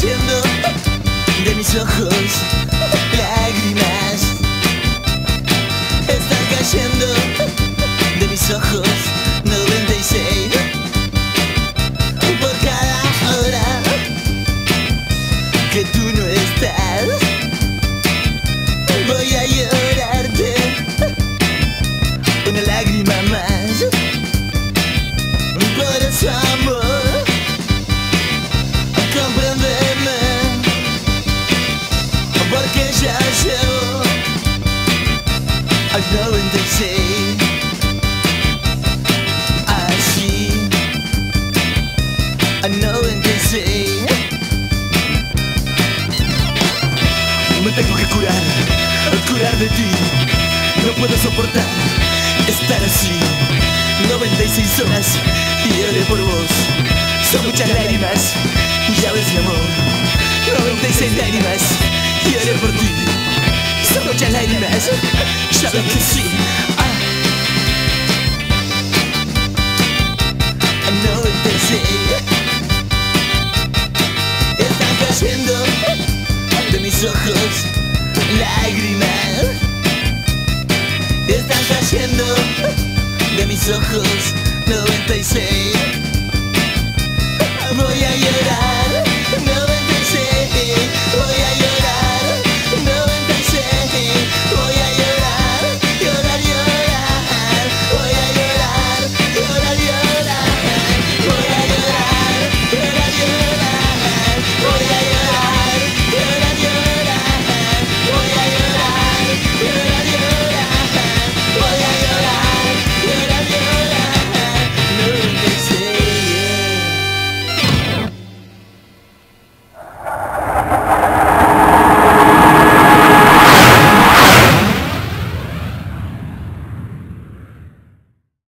cayendo de mis ojos. Ya llevo al 96 Así al 96 Me tengo que curar, curar de ti. No puedo soportar estar así. 96 horas y lloré por vos. Son muchas lágrimas, ya ves mi amor. 96 lágrimas lloré por ti Ya ves que sí ah. 96 Están cayendo de mis ojos lágrimas Están cayendo de mis ojos 96